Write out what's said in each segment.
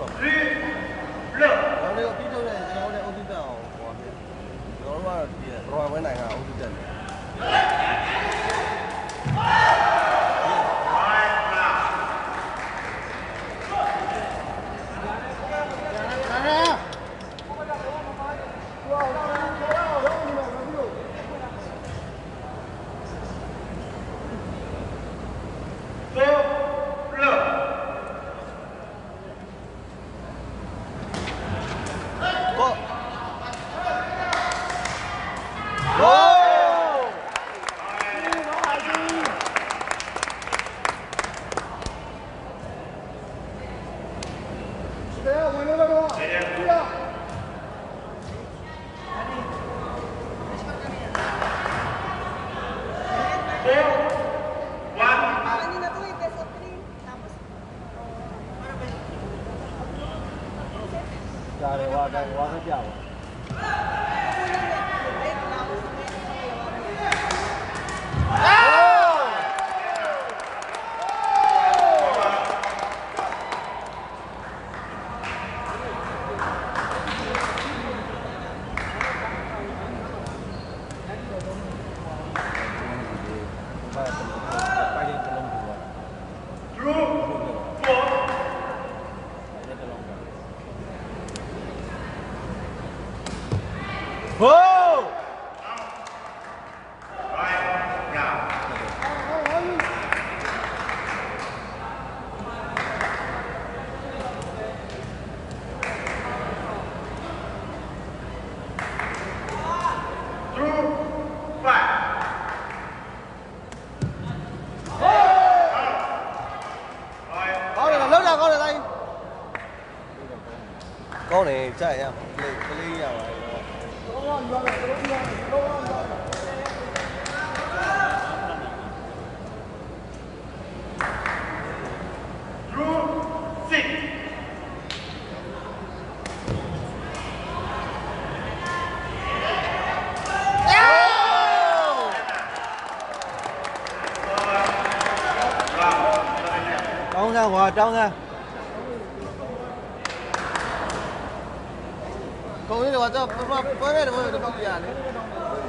ရဲ့ ကောင်းတယ်ကြာရကလေးကလေးရပါတယ် တောင်းစားကွာတောင်းစားကိုင်းတော့တော့ပွဲမဲ့တယ်ပွဲမဲ့တော့ပြရတယ်တော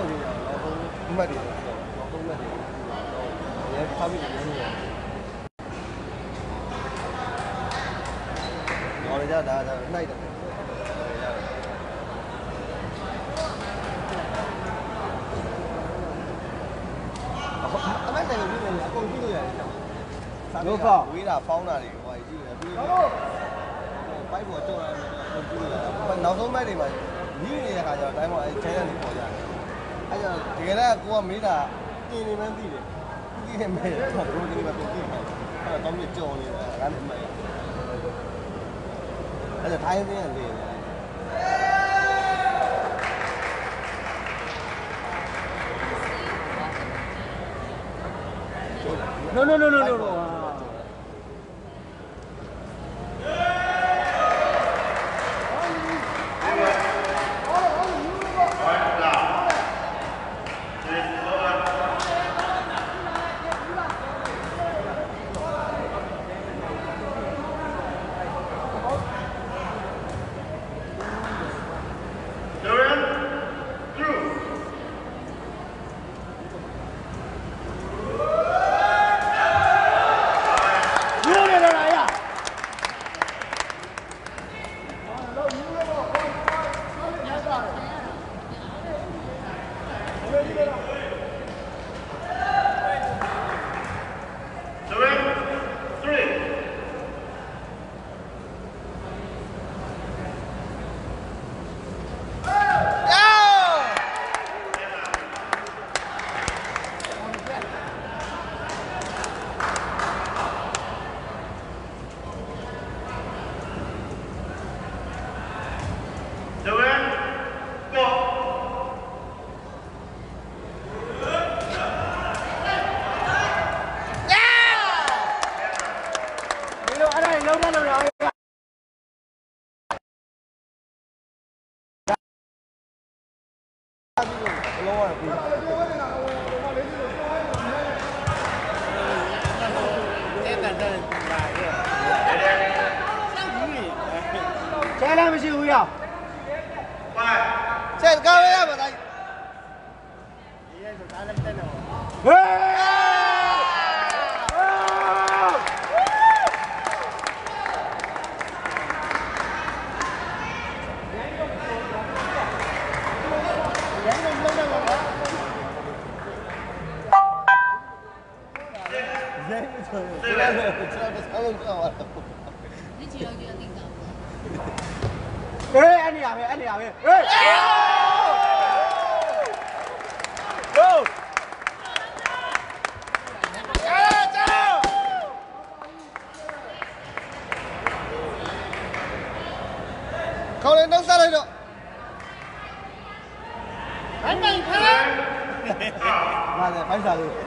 ့ဒီတော့ဘုံမှတ်တယ်တော့ဘုံမှတ်တယ်ရဲဖားပြီးနေနေတယ်ဟောရကြဒါဒါနှိုက်တယ်အမေဆိုင်ကိုကြည့်နေအကုန်ကြည့်လို့ရတယ် တို့ကဝေးတာဖောင်းတာတွေဟိုကြည့်ရတယ်ပြီးတော့ပိုက်ပေါ်ကြောက်ရတယ်အကုန်ကြည့်လို့ရတယ်နောက်ဆုံးမဲ့တွေမှာညီးနေတဲ့ခါကျတော့တိုင်းပေါ်အဲ channel တွေပေါ်ကြတယ်အဲကြောင့်တကယ်တော့ကိုကမေးတာပြင်နေမှန်းသိတယ်ဒီကြီးနေမယ်ဘရိုဒီမှာပြန်ကြည့်မယ်အဲ့တော့မြကြော်နေတာအဲ့ဒါမှမရအဲ့ဒါထိုင်းနေလေ no no no no ê anh đi làm đi anh đi làm đi ê go không lên đâu ra đây được đánh mình thế mà phải giờ rồi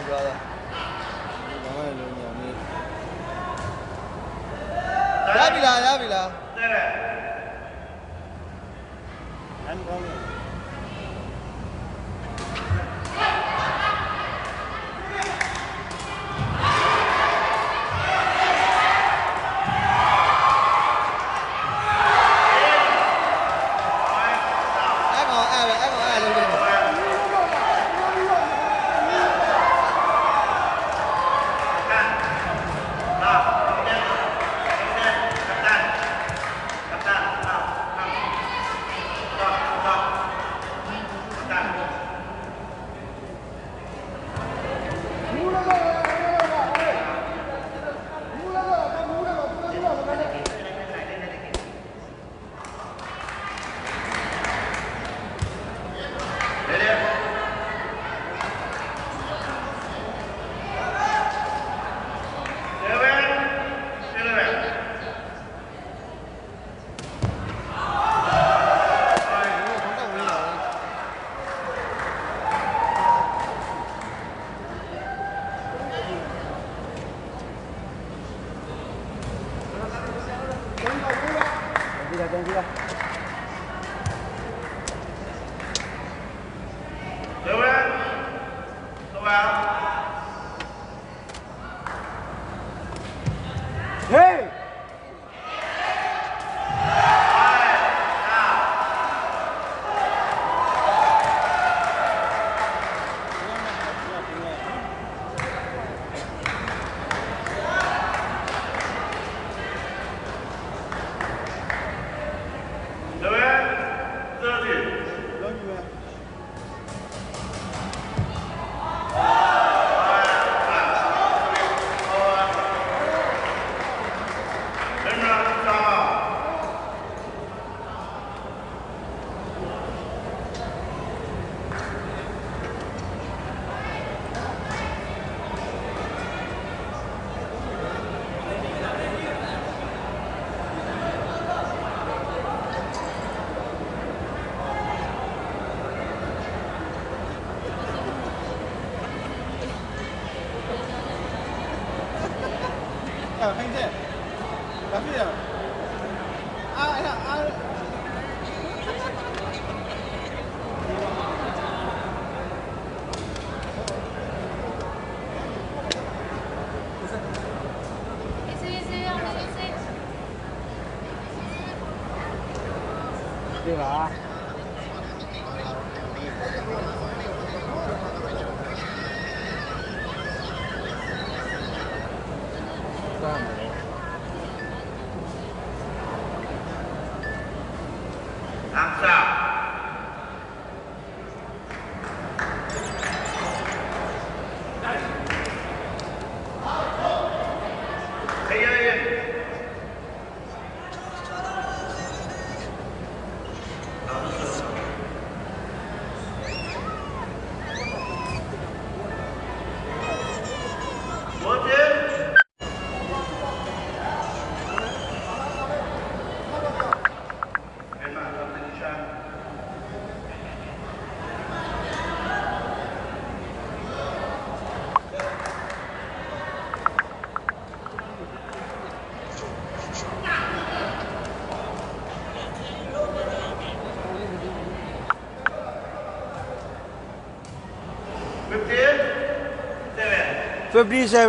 brother Obrigado. 了啊。Fabrice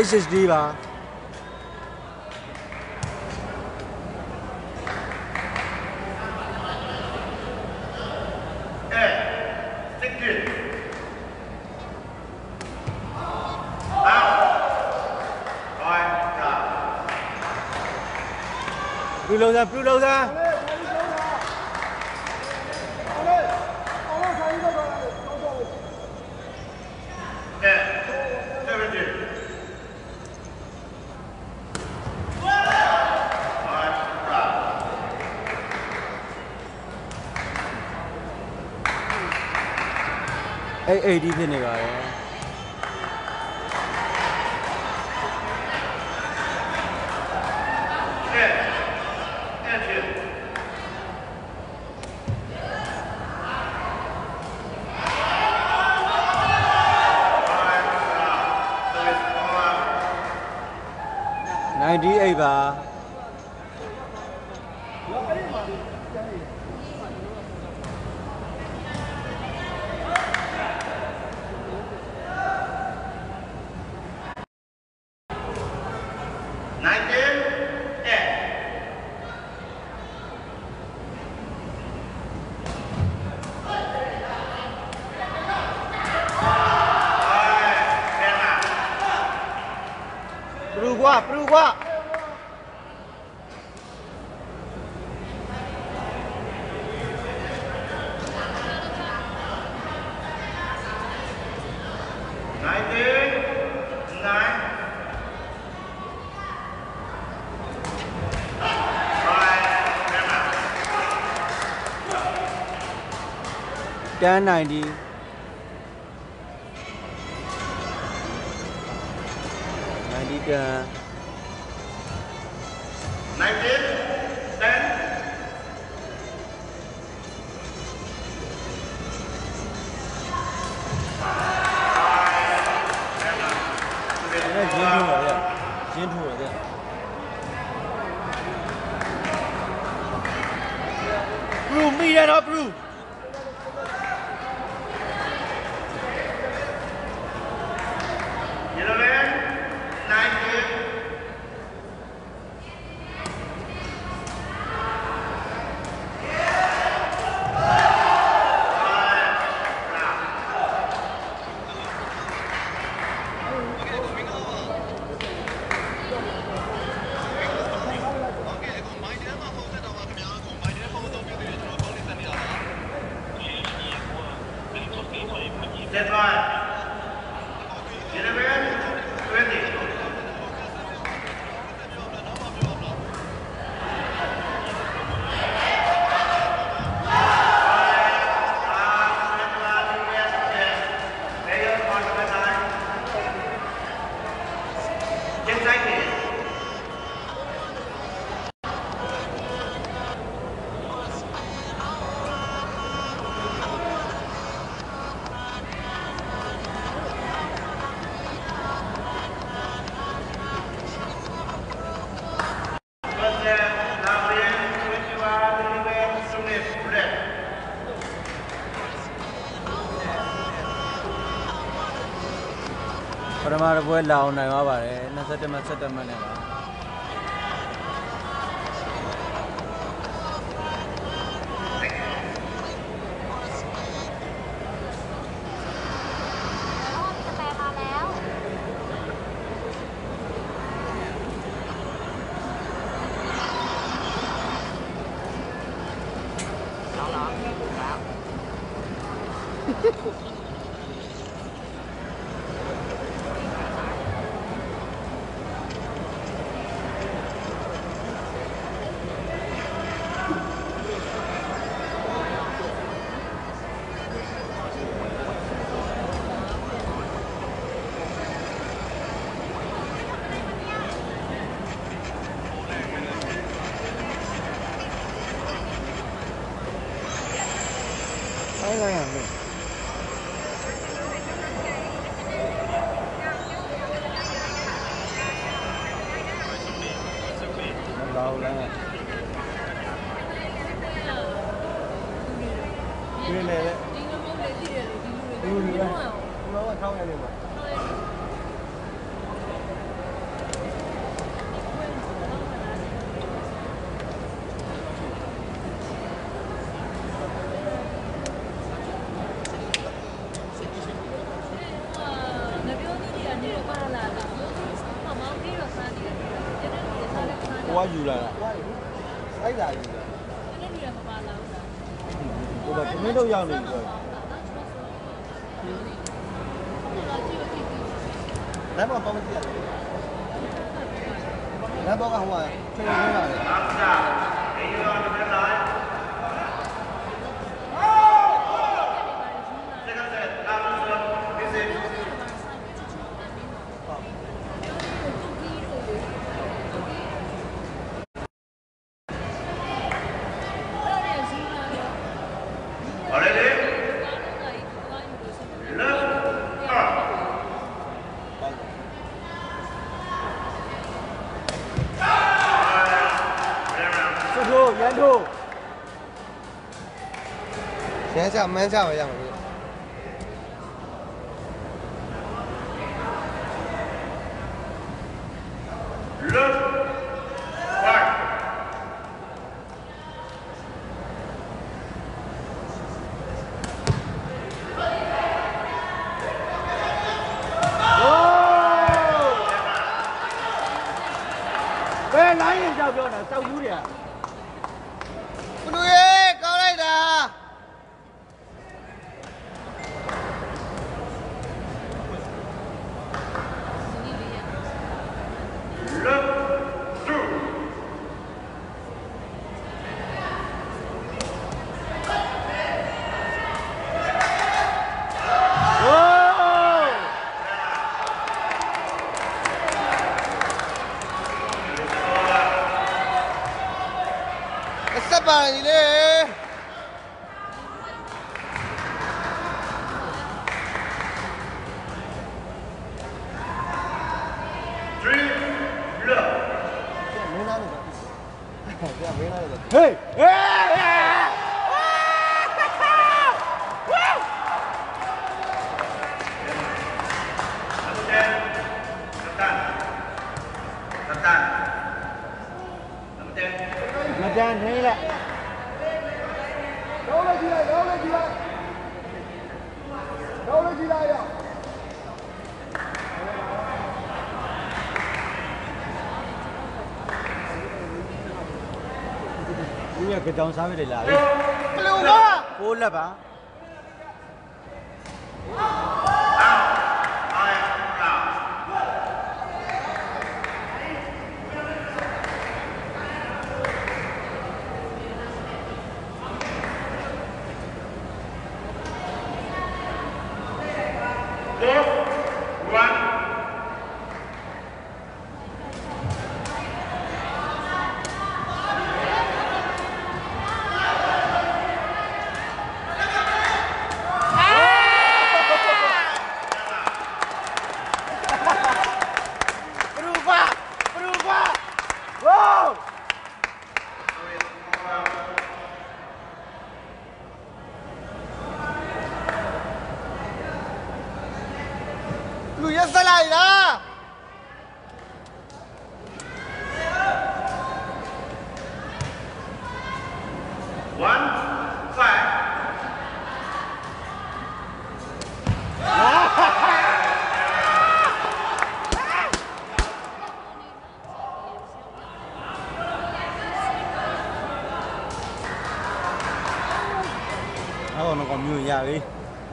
这是谁吧？哎，盯住！好，来，飞溜下，飞溜下。 အဲ့အဲ့ဒီဖြစ်နေပါတယ်98ပါ Jangan 90 dah. ပွဲလာအောင်နိုင်သွားပါတယ်27မှတ်27မှတ်နဲ့ပါ 样的一个。来吧，包个。来包个红，这是红的。Mainan. 慢一点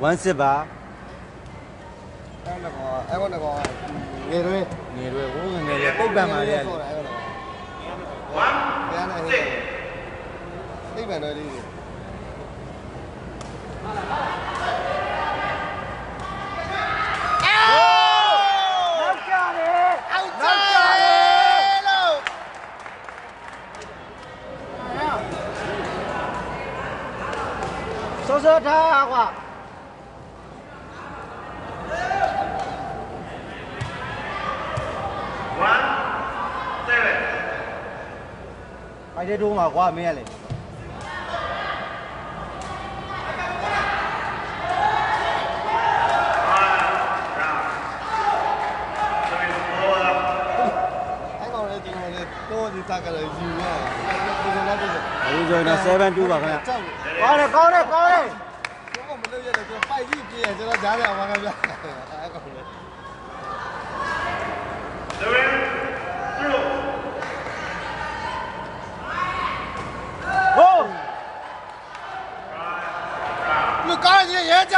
1စစ်ပါအဲ့တော့အဲ့တော့ငယ်ရွယ်ငယ်ရွယ်ဟိုငယ်ရွယ်ပုတ်ပံပါလေ ကွာမင်းကလေတော့ဒီတာကလည်းယူရတယ်။ပုံစံတော့ပုံစံ။အခုဆိုရင်72ပါခင်ဗျ။ကောင်းတယ်ကောင်းတယ်ကောင်းတယ်။ကျွန်တော်မလုပ်ရတော့ကျွန်တော်ပိုက်ကြီးပြေးရကျွန်တော်ကြားရပါခင်ဗျ။အဲကောင်လေ။ ရဲကြ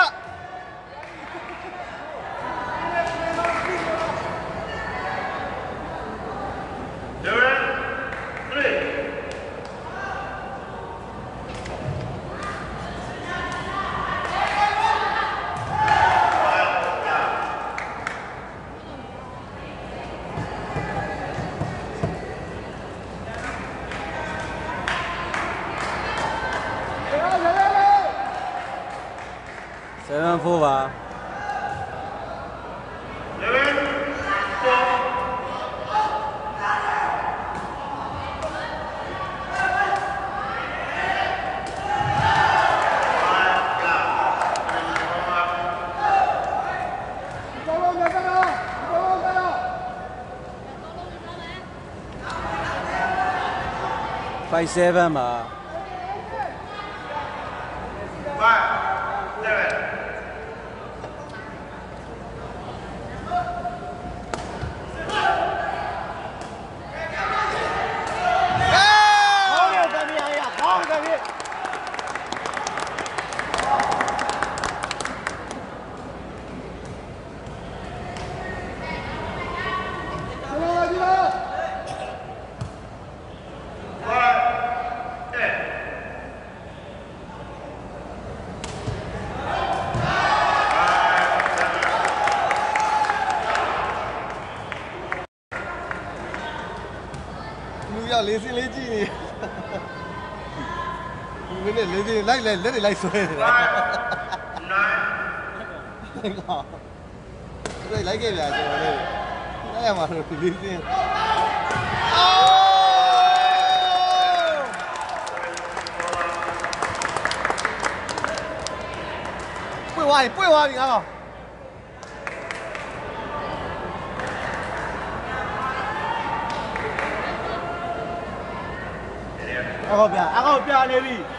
mais é, vamos. 来来来来来！哇！来！来搞！来来这边！来嘛，来！不坏，不坏，你好！阿哥，阿哥，阿哥，阿哥，阿哥，阿哥，阿哥，阿哥，阿哥，阿哥，阿，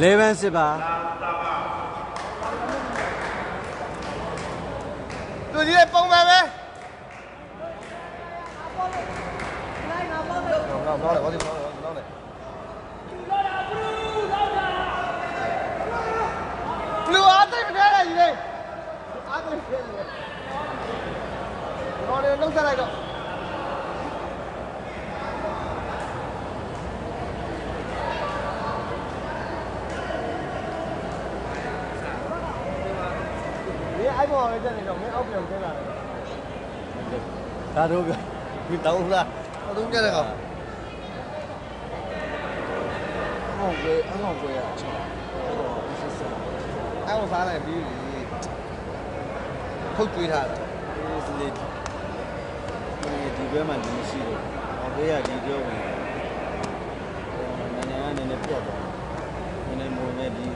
11စစ်ပါလူကြီးတွေပုံမှန်ပဲနောက်နောက်နောက်လေဘာလို့နောက်နောက်လေလူအားသိမထဲတယ်ကြီးလေအားသိထဲတယ်တော်တယ်လုံးဆက်လိုက်တော့ ဒီအိုက်ပေါ်ပဲတက်နေတော့မင်းအောက်ပြန်ကျင်းလာတယ်ဒါတို့ပြောဒီတောင်းလားအသုံးကြတဲ့ကောင်ဟုတ်ကဲ့အကောကွဲရချောအဲ့ဟိုစားလိုက်ပြီးပြီထုတ်ကျွေးထားတာဒီစလေးဒီဘက်မှာဒီမရှိတော့အော်ဘေးကဒီပြောဝင်နည်းနည်းနည်းနည်းပြတ်သွားနည်းနည်းမိုးနဲ့ဒီ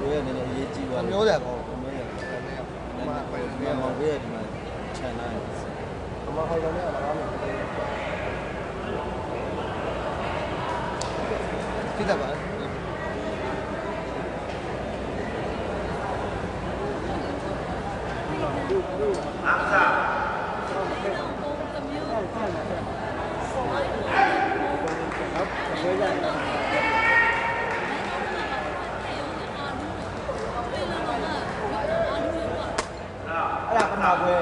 လိုရနည်းနည်းအရေးကြီးသွားမျိုးတယ်ကောင်မျိုးရအမပိုင် ဒီနေမှာမှာဘေးကဒီမှာခြံလာတယ် အမဟောင်းလည်းအလားမယ်တိတယ်ပါ အဲ့ဒါပထမကွဲ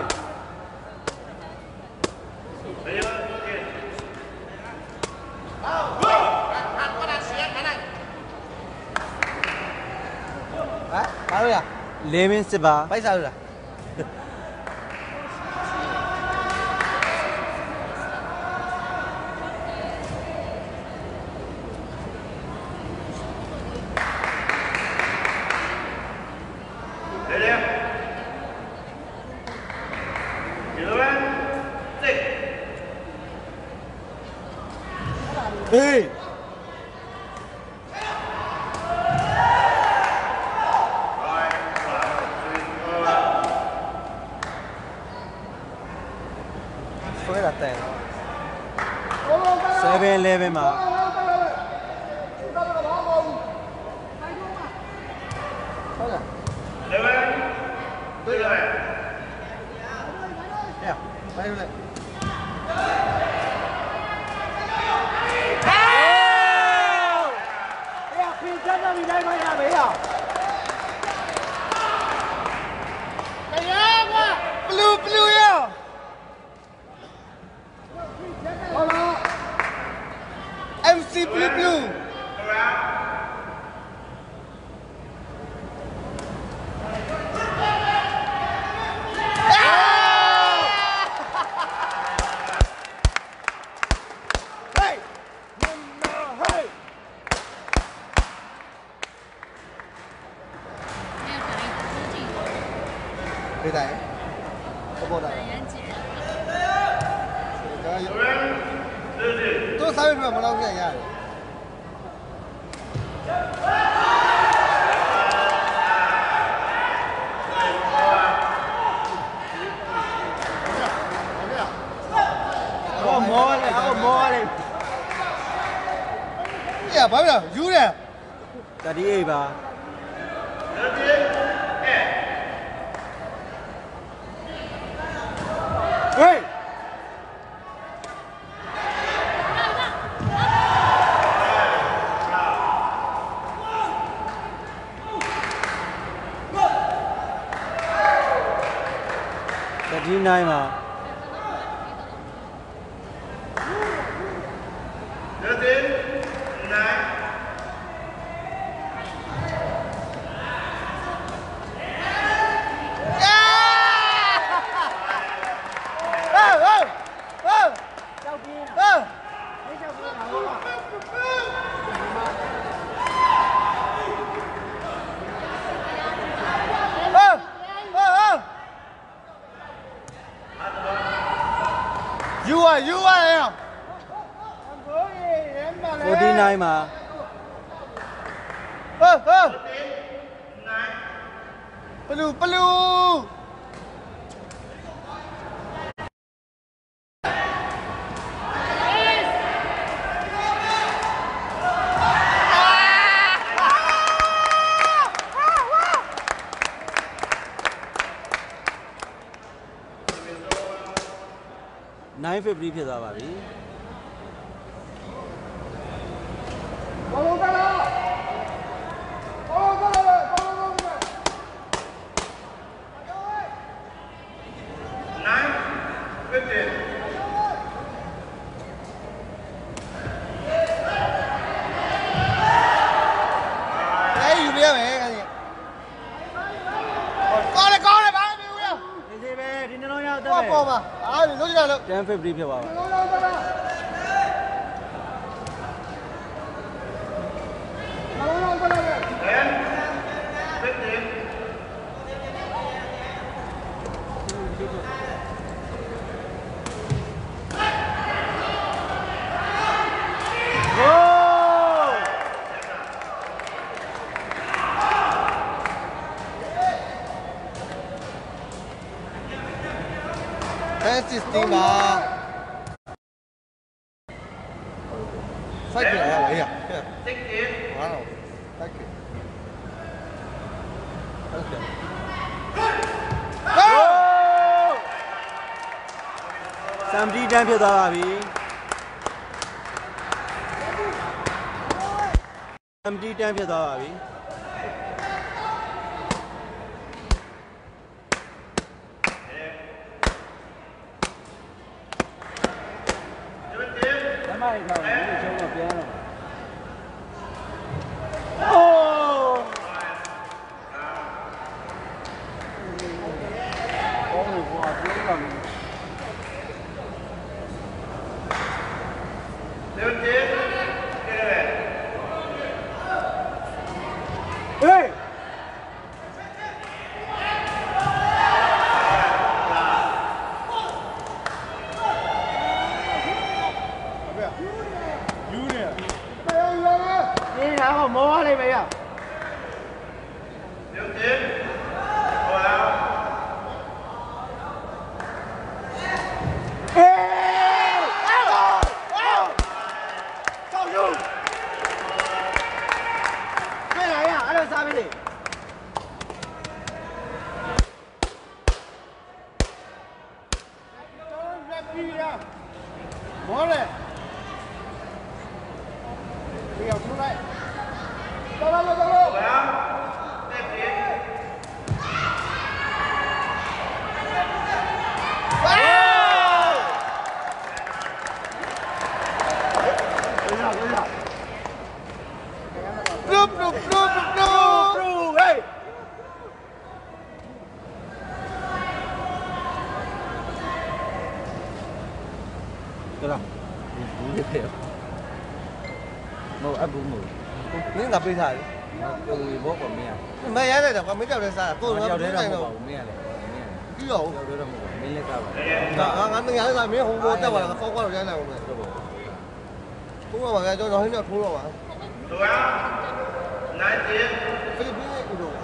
ဟမ်ဘာလို့ရ 11စစ်ပါပိုက်စားလို့လား 49မှာ 13, 9, ဟေးဟေးဟေး ကြောက်ပြင်း ဟေး မေးကြောက်ပြင်းတာဟုတ်ပါ ဟေးဟေးဟေးဟေးယူဝယူဝရအောင် ဘိုးရေရမ်းပါလေ 49မှာ ဟေးဟေးပလူပလူ 950ဖြစ်သွားပါပြီ ဘောလုံးကလာဘောလုံးကလာဘောလုံးကလာ 9, 15. အဲ့ယူပြရမယ်ခင်ဗျကောင်းတယ်ကောင်းတယ်ဘာမှမပြောဘူးရ ဒီစီပဲဒီနှလုံးရောက်တက် ပေါ် မယ် ပေါ်ပါအား လုံးကြည့်လို့1050ဖြစ်သွားပါ 160ပါစိုက်ပြန်ရပါရဲ့စိတ်ကင်းဟာတော့စိုက်ကင်းဟုတ်ကဲ့စံတီးတန်းဖြစ်သွားပါပြီစံတီးတန်းဖြစ်သွားပါပြီ 17, 11. ဟေး ယူနေတယ်ရောရောနေတာကမောရလိမ့်မယ်ရ 17, 12. အေးအော်အော်ဆောက်ယူပြန်လာရအဲ့လိုစားပြီလေတော့ရက်ပြီးရမောလေဒီအောင်ထလိုက်တော်တော်တော်တော် 12, 15. ပလူပလူပလူပလူ ဘရူဟေး တော်လားဘူးလေးဖေမဟုတ်အဘူးမဟုတ် နင်းက ပေးထားတယ်ကိုယ်ဘောကမင်းရမရရတယ်ကွာမင်းကြောက်တဲ့စားကိုယ်ကကြောမက်တယ်တိုတော့င်မဟုတ်တော့ပါဘူးမင်းရတယ်မင်းရတယ်ပြီးတော့ကြောက်တယ်တော့မဟုတ်ဘူးမင်းလက်ကပါငါငါငါရစားမင်းဟိုဘောတက်ပါလားကောက်ကောက်တော့ရနိုင်အောင်မယ်တော့ပါထိုးတော့ပါဗျာကျွန်တော်ဟင်းတော့ထိုးတော့ပါ 12, 19, ဖိလစ်ပင်းရဲ့ဥတော့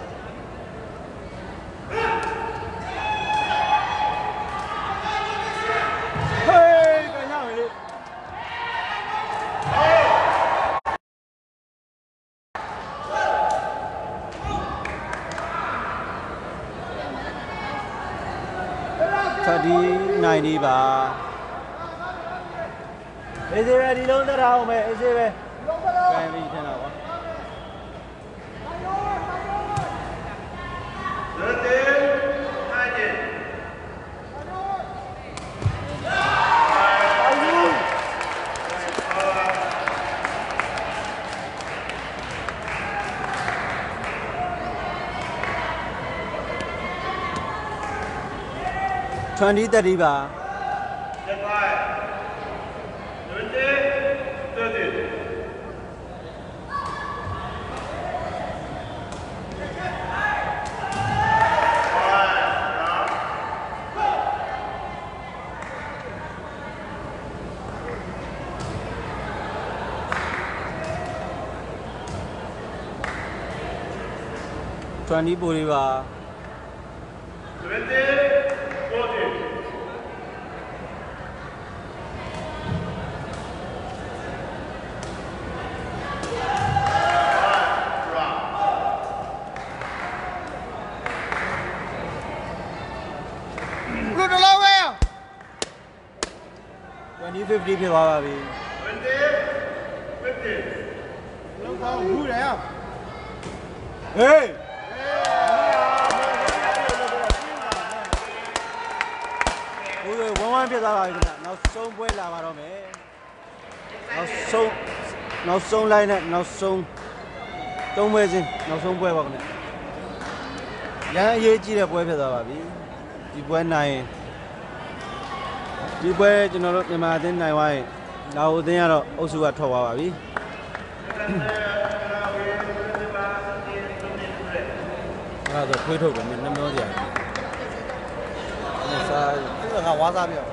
ဟေးကြရမယ်လေ 3090ပါအေးစေပဲဒီလုံးသက်ထားအောင်ပဲအေးစေပဲ 20 30ပါ20ပိုတွေပါ20 50ဖြစ်သွားပါပြီ Twenty, fifty. လုံးကောင်းဘူးတယ်အောင်ဟေးဘိုးဝမ်းဝမ်းဖြစ်သွားပါပြီခင်ဗျနောက်ဆုံးပွဲလာပါတော့မယ်နောက်ဆုံးနောက်ဆုံးလိုက်နဲ့နောက်ဆုံးသုံးပွဲစဉ်နောက်ဆုံးပွဲပါခင်ဗျရန်အရေးကြီးတဲ့ပွဲဖြစ်သွားပါပြီဒီပွဲနိုင်ရင် ဒီပွဲကျွန်တော်တို့မြန်မာအသင်းနိုင်သွားရင်လာအိုအသင်းကတော့အုပ်စုကထွက်သွားပါပြီအဲ့ဒါဆိုခွေးထုတ်တယ်နှမျောစရာကြီးအဲ့စားသူကငါဝါးစားပြော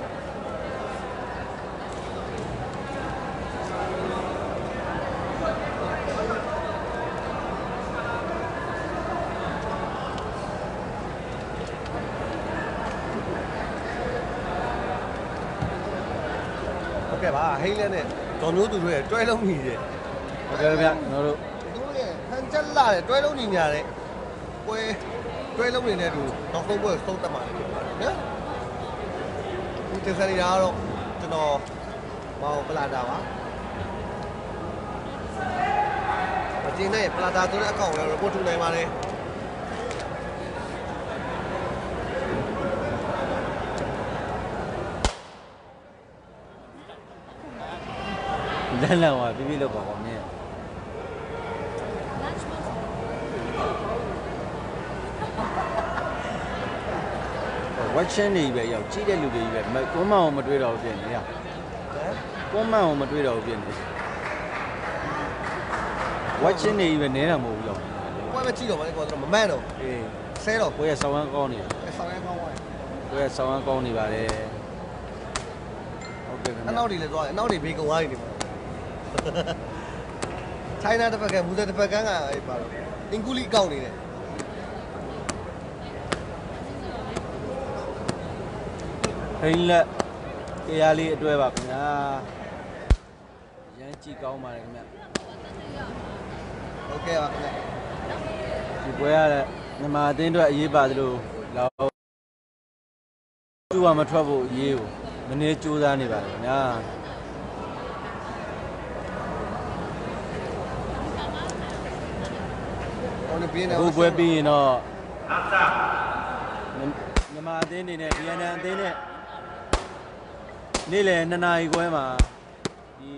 ဟုတ်ကဲ့ပါဟိန်းလဲနဲ့ဒေါ်မျိုးသူတို့ရဲ့တွဲလုံးညီတယ်ဟုတ်ကဲ့ဗျကျွန်တော်တို့သူတို့ရဲ့ဟန်ချက်လာတဲ့တွဲလုံးညီညာတဲ့ပွဲတွဲလုံးနေတဲ့သူနောက်ဆုံးပွဲဆုံးသက်မှာလေနော်ဒီတင်ဆက်နေတာကတော့ကျွန်တော်မောင်ပလာတာပါမကျင်းတဲ့ပလာတာဆိုတဲ့အကောင့်ကိုလည်း report ထုတ်နိုင်ပါတယ် လန့်လန့်သွားပြပြလောက်ပါကွာမင်း lunch box ဝက်ချင်းနေပဲရောက်ကြီးတဲ့လူတွေကြီးပဲမကွန်းမအောင်မတွေးတော့ဘူးပြင်နေရကွန်းမအောင်မတွေးတော့ဘူးပြင်နေဝက်ချင်းနေကြီးပဲနဲတာမဟုတ်ဘူးရောက်ပွဲမကြည့်တော့ပါနဲ့ကွာကျွန်တော်မမှန်တော့အေးဆဲတော့ကိုယ့်ရဲ့ဆောင်းဝမ်းကောင်းနေတယ်ဆောင်းရဲကောင်းသွားတယ်ကိုယ့်ရဲ့ဆောင်းဝမ်းကောင်းနေပါတယ်ဟုတ်ကဲ့ခင်အဗျာနောက်တွေလည်းသွားတယ်အနောက်တွေဘေးကုံသွားနေတယ် ချိုင်းနာတစ်ဖက်ကမူဇတစ်ဖက်ကန်းကအဲ့ပါတော့အင်ကူလီအကောင့်နေတယ်ဟိန်းလက်တရားလေးအတွဲပါခင်ဗျာရမ်းကြည့်ကောင်းပါတယ်ခင်ဗျာဟုတ်ကဲ့ပါခင်ဗျဒီပွဲရတဲ့မြန်မာအသင်းအတွက်အရေးပါသလိုလောက်သူ့ကမထွက်ဖို့အရေးကိုမနေစူးစမ်းနေပါတယ်ခင်ဗျာ ဟိုနေပြင်းနေ အခုပွဲပြီးရင်တော့ After. မြန်မာအသင်းတွေနဲ့ VNN အသင်းနဲ့နေ့လယ်2နာရီခွဲမှာဒီ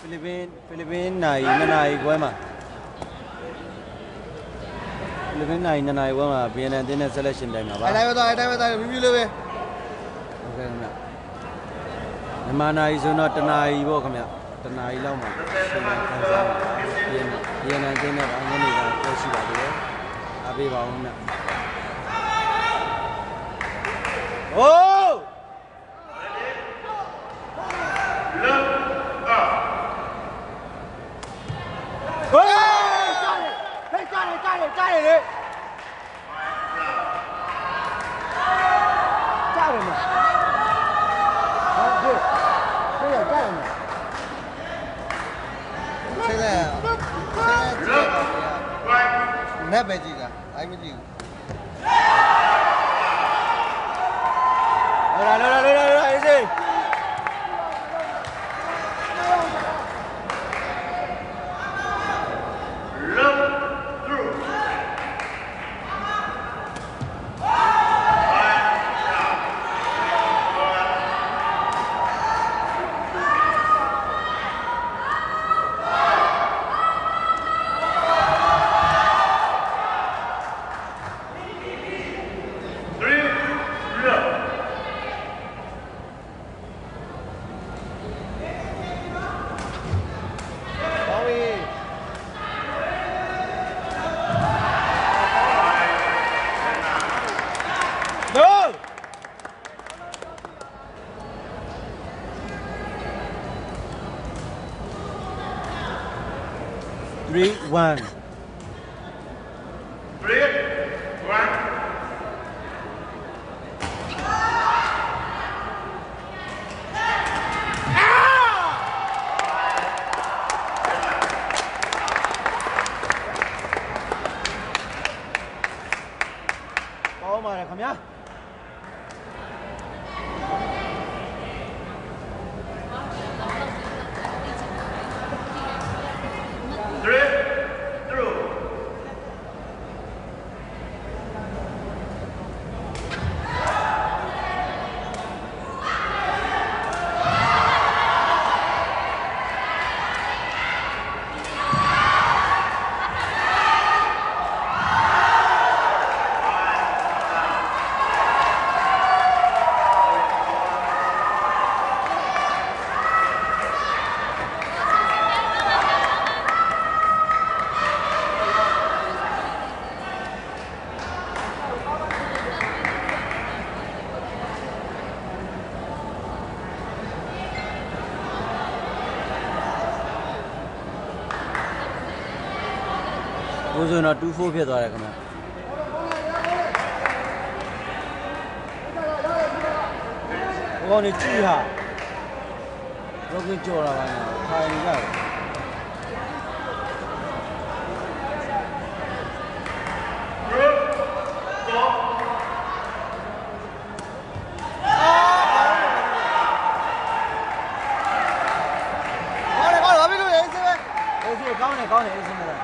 ဖိလစ်ပင်းဖိလစ်ပင်းနိုင်2နာရီခွဲမှာဖိလစ်ပင်းနိုင်2နာရီခွဲမှာ VNN အသင်းနဲ့ selection တိုင်းမှာပါအဲ့တိုင်းပဲသွားအဲ့တိုင်းပဲသွားမြူးမြူးလေးပဲဟုတ်ကဲ့ခင်ဗျမြန်မာနိုင်ဆိုတော့တနာရီပေါ့ခင်ဗျတနာရီလောက်မှာရှင်ခံခံစားပြင်ပြင်နေတင်းနဲ့အငင်း တွေကပြောရှိပါသေးတယ်အားပေးပါဦးခင်ဗျ one. ဘိုးဆိုရင်တော့2-4ဖြစ်သွားတယ်ခင်ဗျာဘောနေကြည့်ဟာရောကကြော်လာပါနဲ့ထိုင်နေကြတယ် ဟောတယ်ဟောတယ်ဘာဖြစ်လို့လဲစေးပဲ အေးစီကောင်းတယ်ကောင်းတယ်အေးစီမလား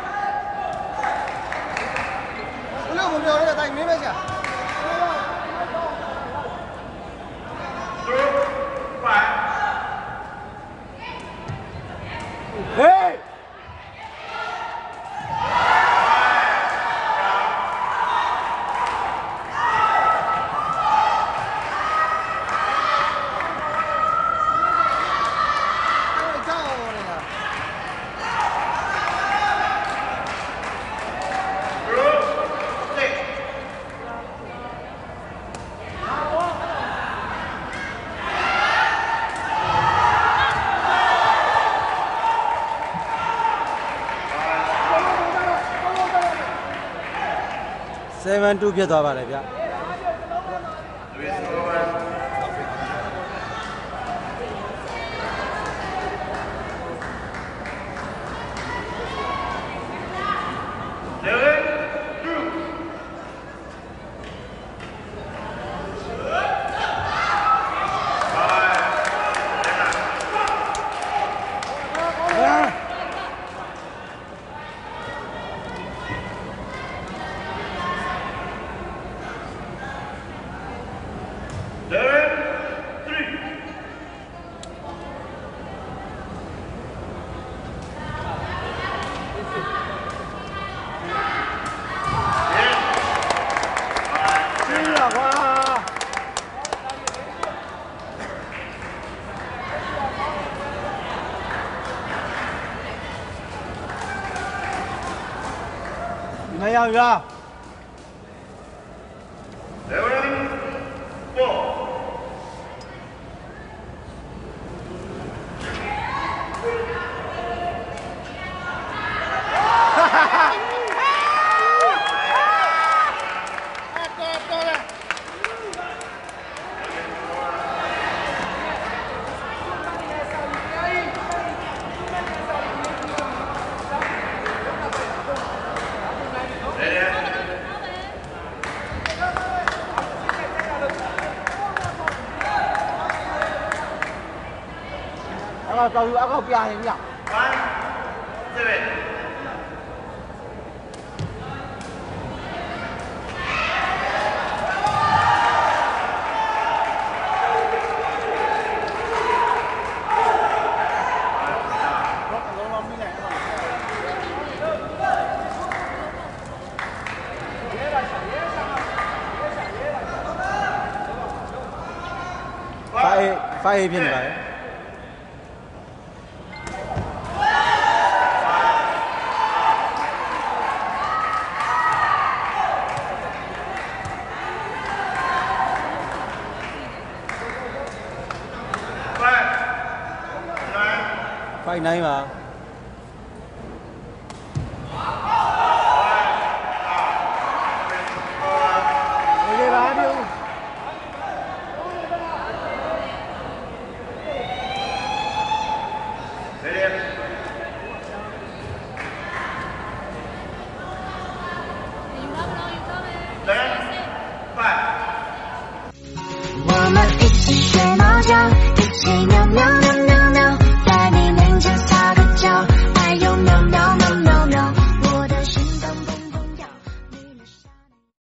ဘလို့မပြောလဲတိုင်မင်းပဲရှာ Through, five. ဟေး အဲ့ကြောက်နေတာ Through, six. 7-2ဖြစ်သွားပါတယ်ဗျ မရဘူးလား Seven, four. Ready? အဲ့တော့တော်ယူအကောက်ပြရင်ည One, seven. Five, five ဖြစ်နေပါ တယ် Five, nine, 5 9ပါ